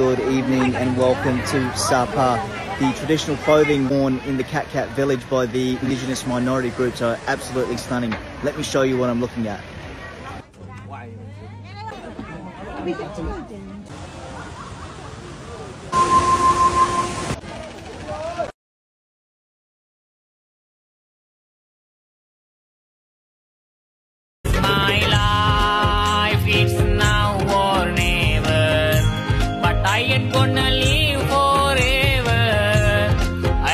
Good evening and welcome to Sapa. The traditional clothing worn in the Cat Cat village by the indigenous minority groups are absolutely stunning. Let me show you what I'm looking at. Ain't gonna live forever.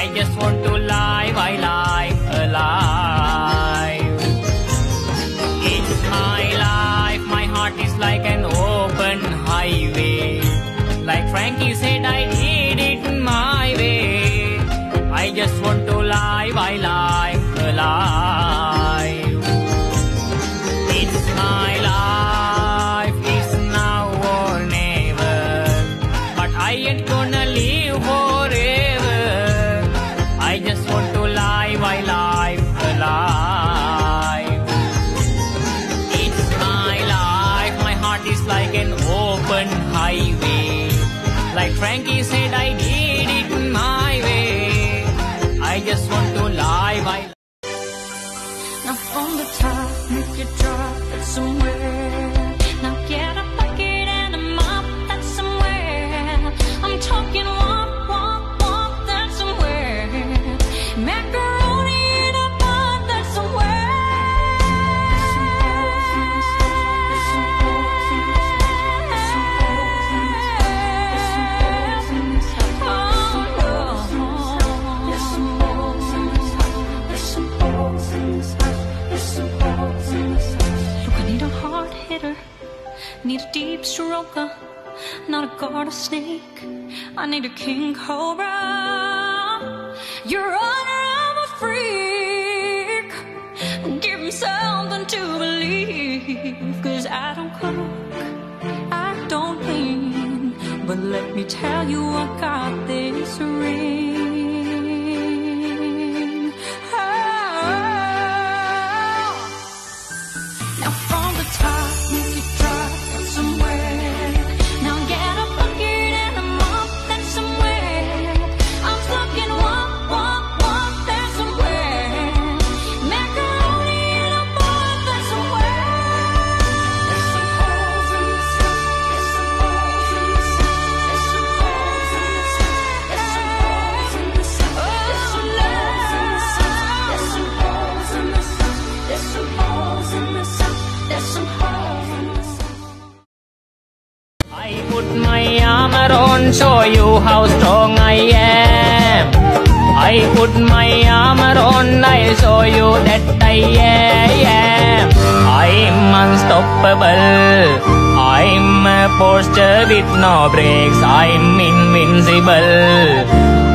I just want to live, I live alive. It's my life, my heart is like an open highway. Like Frankie said, I did it my way. I just want to highway. Like Frankie said, I did it my way. I just want to live, Now from the top, make it drop it somewhere. Look, I need a hard hitter, need a deep stroker, not a garter snake. I need a king cobra. You're honor, I'm a freak. Give him something to believe, cause I don't cook, I don't clean. But let me tell you, I got this ring. My armor on, show you how strong I am. I put my armor on, I'll show you that I am. I'm unstoppable. I'm a Porsche with no brakes. I'm invincible.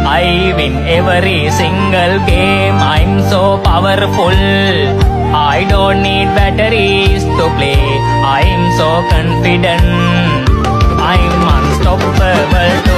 I win every single game. I'm so powerful. I don't need batteries to play. I'm so confident không thể